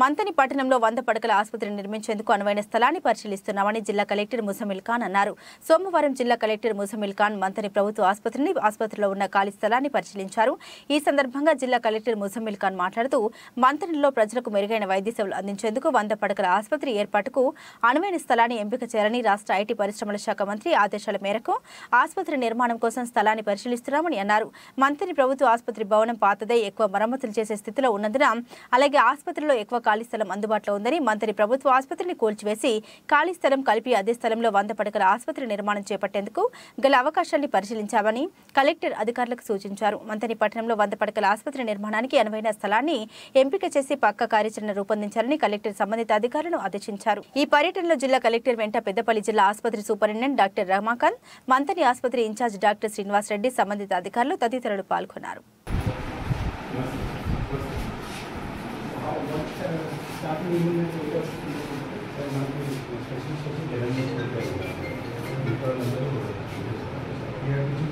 మంతని పట్టణంలో వంద పడకల ఆసుపత్రి నిర్మించేందుకు అనువైన స్థలాన్ని పరిశీలిస్తున్నామని జిల్లా కలెక్టర్ ముసమిల్ ఖాన్ అన్నారు. సోమవారం జిల్లా కలెక్టర్ ముసమిల్ ఖాన్ మంతని ప్రభుత్వ ఆసుపత్రిని ఆసుపత్రిలో ఉన్న ఖాళీ స్థలాన్ని పరిశీలించారు. ఈ సందర్భంగా జిల్లా కలెక్టర్ ముసమిల్ ఖాన్ మాట్లాడుతూ మంతనిలో ప్రజలకు మెరుగైన వైద్య సేవలు అందించేందుకు వంద పడకల ఆసుపత్రి ఏర్పాటుకు అనువైన స్థలాన్ని ఎంపిక చేయాలని రాష్ట్ర ఐటీ పరిశ్రమల శాఖ మంత్రి ఆదేశాల మేరకు ఆసుపత్రి నిర్మాణం కోసం స్థలాన్ని పరిశీలిస్తున్నామని అన్నారు. మంత్రి ప్రభుత్వ ఆసుపత్రి భవనం పాతదై ఎక్కువ మరమ్మతులు చేసే స్థితిలో ఉన్నందున అలాగే ఆసుపత్రి ఆసుపత్రిలో ఎక్కువ ఖాళీ స్థలం అందుబాటులో ఉందని మంత్రి ప్రభుత్వ ఆసుపత్రిని కూల్చివేసి ఖాళీ స్థలం కలిపి అదే స్థలంలో వంద పడకల ఆసుపత్రి నిర్మాణం చేపట్టేందుకు గల అవకాశాన్ని పరిశీలించామని కలెక్టర్ అధికారులకు సూచించారు. మంత్రి పట్టణంలో వంద పడకల ఆసుపత్రి నిర్మాణానికి అనువైన స్థలాన్ని ఎంపిక చేసి పక్క కార్యాచరణ రూపొందించాలని కలెక్టర్ సంబంధిత అధికారులను ఆదేశించారు. ఈ పర్యటనలో జిల్లా కలెక్టర్ వెంట పెద్దపల్లి జిల్లా ఆసుపత్రి సూపరింటెండెంట్ డాక్టర్ రమాకాంత్ మంత్రి ఆసుపత్రి ఇన్ఛార్జ్ డాక్టర్ శ్రీనివాస్ రెడ్డి సంబంధిత అధికారులు తదితరులు పాల్గొన్నారు. स्टार्टिंग में जो है सर मान लीजिए स्पेशल स्पेशल जनरल में जो है ये अभी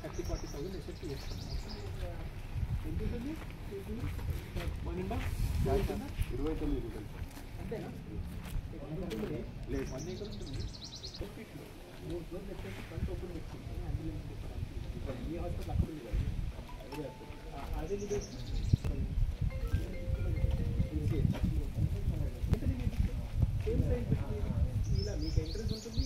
థర్టీ ఫార్టీ థౌసండ్ ఎక్సెప్ట్ చేస్తున్నాం ఎంత ఉంటుంది ఇరవై తొమ్మిది అంతేనా? వన్ ఏకర్ ఉంటుంది మూడు ఫ్లోర్లు వచ్చేసి ఫ్రంట్ ఓపెన్ పెట్టుకుంటాం అంబులెన్స్ ఇప్పుడు ఈ హాస్పిటల్ అక్కడ ఉంది కదా అదే సేమ్ సైజ్ ఇలా మీకు ఎంట్రెన్స్ ఉంటుంది